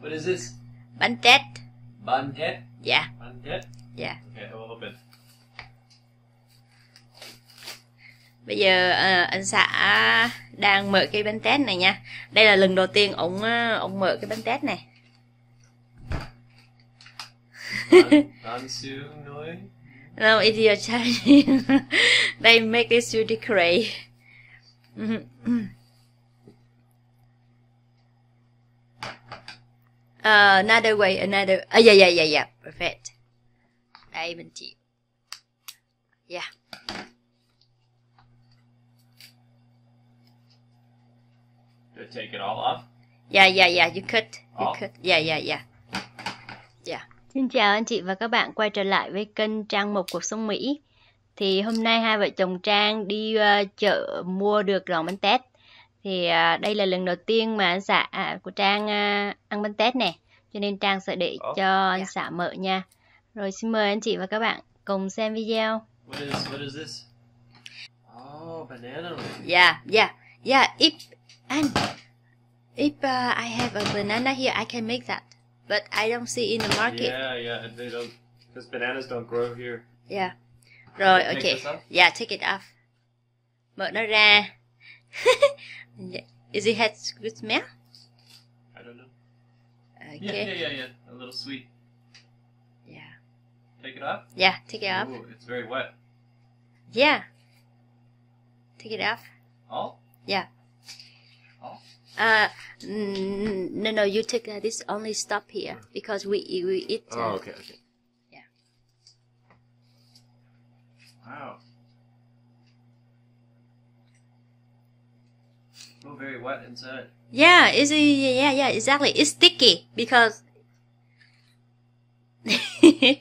What is this? Bánh tét. Bun tet? Yeah, Bun tet? yeah. Okay, I will open. Bây giờ ờ, anh xã đang mở cái bánh tét này nha. Đây là lần đầu tiên ông ờ, ông mở cái bánh tét này. No, it's your Chinese. They make this to decorate. uh, another way, another. Uh, yeah, yeah, yeah, yeah. Perfect. Đây mình chỉ. Yeah. Do I take it all off? Yeah, yeah, yeah. You could. You Off. could. Yeah, yeah, yeah. Yeah. Xin chào anh chị và các bạn quay trở lại với kênh Trang Mục Cuộc Sống Mỹ. Thì hôm nay hai vợ chồng Trang đi ờ, chợ mua được lòng bánh tét. Thì ờ, đây là lần đầu tiên mà anh xã à, của Trang ờ, ăn bánh tét nè. Cho nên Trang sẽ để Ồ. cho anh Dạ. xã mở nha. Rồi xin mời anh chị và các bạn cùng xem video. What is what is this? Oh, banana. Yeah, yeah, yeah. If and if uh, I have a banana here, I can make that. But I don't see in the market. Yeah, yeah, and they don't because bananas don't grow here. Yeah. Rồi, Take okay. this off? Yeah, take it off. Mở nó ra. Is it has good smell? I don't know. Okay. Yeah, yeah, yeah, yeah. A little sweet. Yeah. Take it off. Yeah, take it off. Ooh, it's very wet. Yeah. Take it off. All? Yeah. All? Uh, mm, no, no. You take uh, this. Only stop here because we we eat. Uh, Oh, okay, okay. Yeah. Wow. Oh, very wet inside. Yeah, it's yeah, yeah, yeah, exactly. It's sticky because this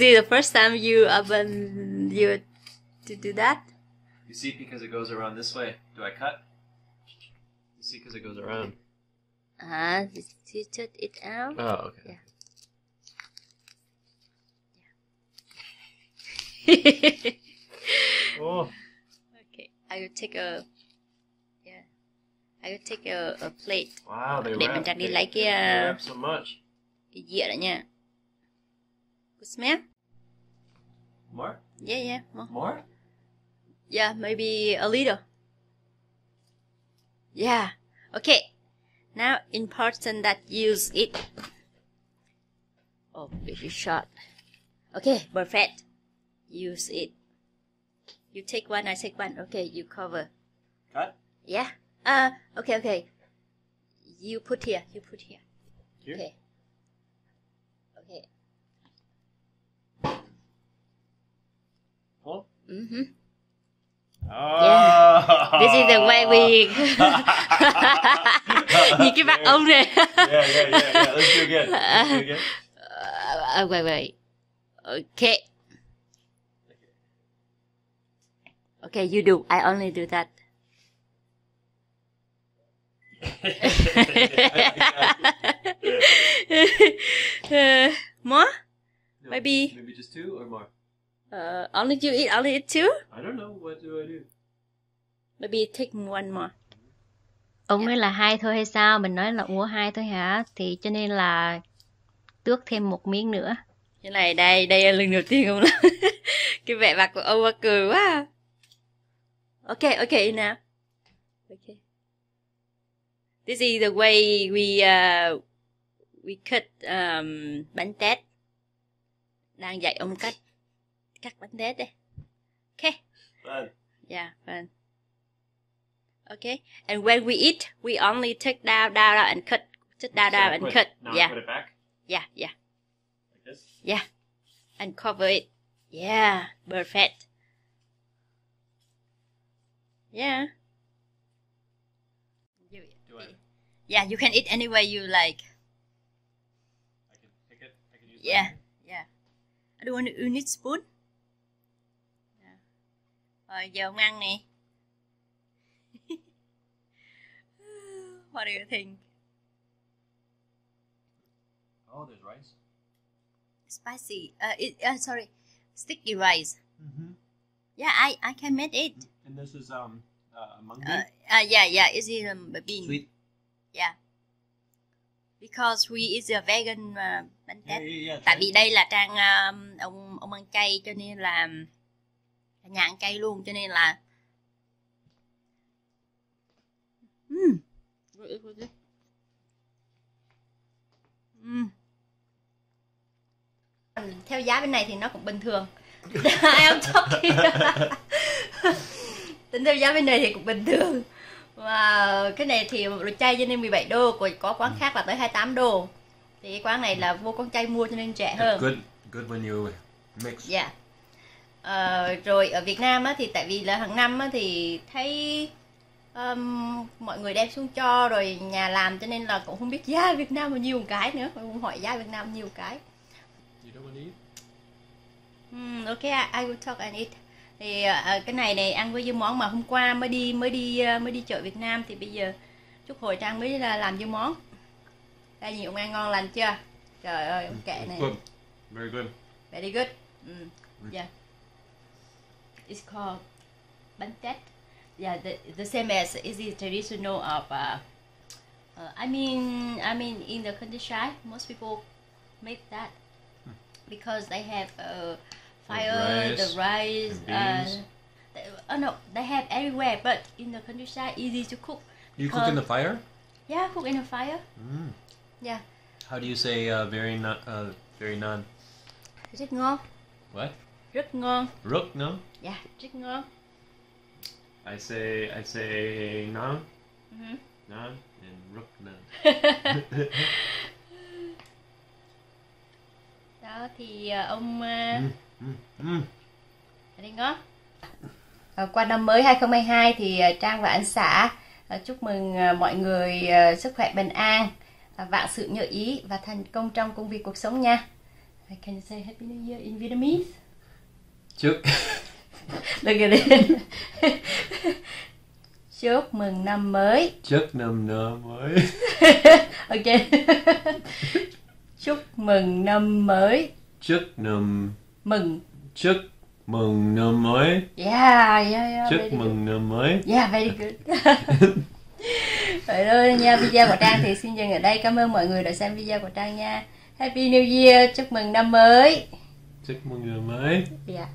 is the first time you open you to do that. You see, because it goes around this way. Do I cut? You see, because it goes around. Ah, uh, you took it out. Oh, okay. Yeah. Oh, okay, I will take a I will take a, a plate. wow, they wrap. mình chắc đi they- lấy cái they uh, wrap so much. cái dĩa đó nha. Good smell? More? Yeah, yeah, more. More? Yeah, maybe a little. Yeah. Okay. Now important that you use it. Oh, very short. Okay, perfect. Use it. You take one, I take one. Okay, you cover. Cut? Yeah. Uh, okay, okay. You put here. You put here. Here? Okay. Okay. Pull? Mm-hmm. Oh! This is the way we. Cái mặt ông này. yeah, yeah, yeah, yeah. Let's do again. Let's do again. Uh, wait, wait. Okay. Okay, you do. I only do that. Uh, more? No, Maybe- Maybe just two or more. Uh, only you eat. Only eat two? I don't know. What do I do? Maybe take one more. Ông nói là hai thôi hay sao? Mình nói là mua hai thôi hả? Thì cho nên là tước thêm một miếng nữa. Cái này đây, đây là lần đầu tiên ông làm. cái vẻ mặt của ông cười quá. Ok, ok now. Okay. This is the way we uh, we cut um, bánh tét. Đang dạy ông cách cắt bánh tét đây. Ok. Fun. Yeah, fun. Okay. And when we eat, we only take down, down, down and cut. Take down, So down and cut. Now Yeah, put it back yeah, yeah. like this. Yeah. And cover it. Yeah. Perfect. Yeah. You- Do I? Yeah, you can eat any way you like. I can pick it. I can use. Yeah. my- Yeah. I don't want you need spoon. Yeah. Rồi giờ ông ăn nè. What do you think? Oh, there's rice. Spicy. Uh, it, uh sorry, sticky rice. Mm-hmm. Yeah, I I can make it. And this is um uh, mung Uh, bean. uh yeah, yeah. It's in um, bean. Sweet. Yeah. because we is a vegan uh, bánh tét. Yeah, yeah, yeah. Tại vì đây là trang um, ông ông ăn chay cho nên là cả nhà ăn chay luôn cho nên là Ừm. Ừm. Theo giá bên này thì nó cũng bình thường. em talking. Tính theo giá bên này thì cũng bình thường. Và cái này thì một đồ chay cho nên 17 đô, còn có quán khác là tới 28 đô. Thì cái quán này là vô con chay mua cho nên rẻ hơn. Good, good when you mix. Dạ. Ờ, rồi ở Việt Nam á, thì tại vì là hàng năm á, thì thấy um, mọi người đem xuống cho rồi nhà làm cho nên là cũng không biết giá Việt Nam bao nhiêu một cái nữa mà cũng hỏi giá Việt Nam nhiều cái You don't want to eat? Hmm, ok, I, I will talk and eat. Thì ờ, cái này này ăn với dưa món mà hôm qua mới đi mới đi ờ, mới đi chợ Việt Nam thì bây giờ chúc hồi trang mới là làm dưa món. Đây nhiều ăn ngon lành chưa? Trời ơi, ông kệ này. Good. Very good. Very good. Mm. Yeah. It's called bánh tét. Yeah, the, the same as is the traditional of. Uh, uh, I mean, I mean, in the countryside, most people make that because they have uh, fire, rice the rice. and. Uh, they, oh no, they have everywhere, but in the countryside, easy to cook. You cook in the fire? Yeah, cook in a fire. Mm. Yeah, How do you say uh, very non? Uh, very non? rất ngon, What? rất ngon. Rook? No. Yeah, rất ngon. I say I say non, Mhm. non, and rook non. thì ờ, ông ờ, Mm, mm, mm. ở đây ngó Ờ, qua năm mới 2022 thì ờ, Trang và anh xã ờ, chúc mừng ờ, mọi người ờ, sức khỏe bình an ờ, vạn sự như ý và thành công trong công việc cuộc sống nha. I can say Happy New Year in Vietnamese. Chúc. Look at it. Chúc mừng năm mới. Chúc năm năm mới. ok. Chúc mừng năm mới Chúc năm mừng chúc mừng năm mới. yeah yeah yeah Chúc mừng năm mới. Yeah, very good. Vậy thôi nha, video của Trang thì xin dừng ở đây. Cảm ơn mọi người đã xem video của Trang nha. Happy New Year, chúc mừng năm mới. Chúc mừng năm mới. Yeah.